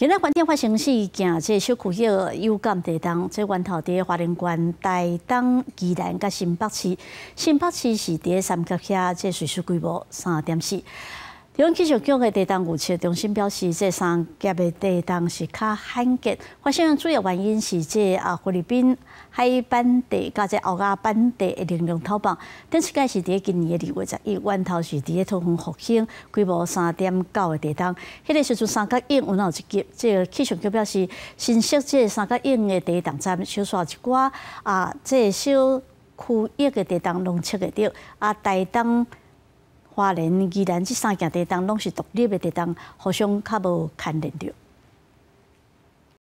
今日关键发生事件，这小区域有感地动，这源头伫花莲县台东、宜兰甲新北市，新北市是伫三角遐，这水速规模三点四。台湾气象局的地动预测中心表示，这三级的地动是较罕见，发生的主要原因是这啊菲律宾海板地加这欧亚板地的能量透放。顶次界是伫今年的二月十一，源头是伫台风复兴，规模三点九的地动。迄个时阵三角影有闹一级，这个气象局表示，新设这三角影的地动站小刷一寡啊，这小区域的地动拢测得到啊，台东。华联、宜兰这三件地当拢是独立的地当，互相较无牵连着。